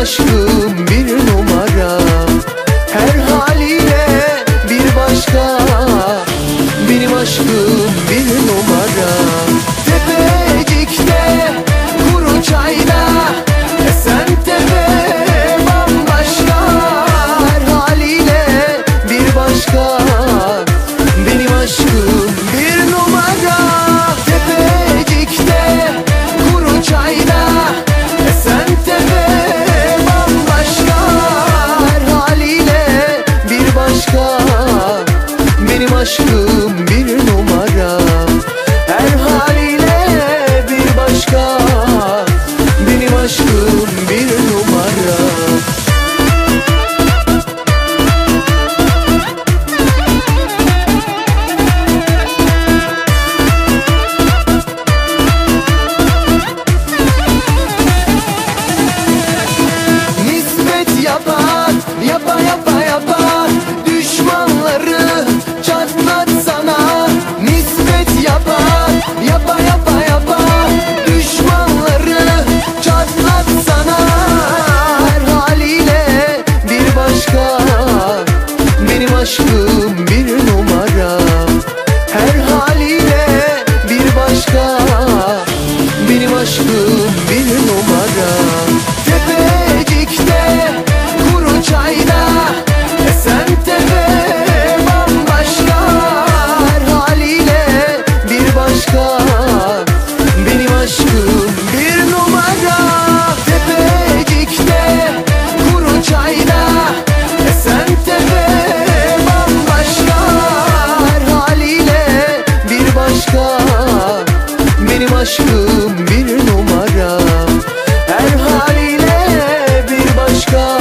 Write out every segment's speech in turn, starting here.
aşkı. aşkım bir numara. Her haline bir başka. Benim aşkım aşkım bir numara. Her haliyle bir başka.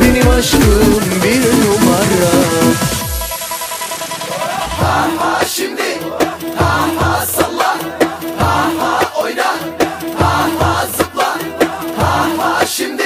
Benim aşkım bir numara. Ha ha şimdi Ha ha salla Ha ha oyna Ha ha zıpla Ha ha şimdi.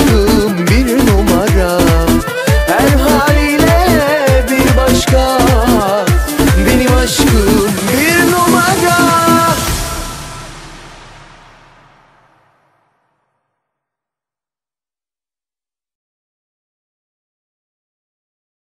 aşığım bir numara.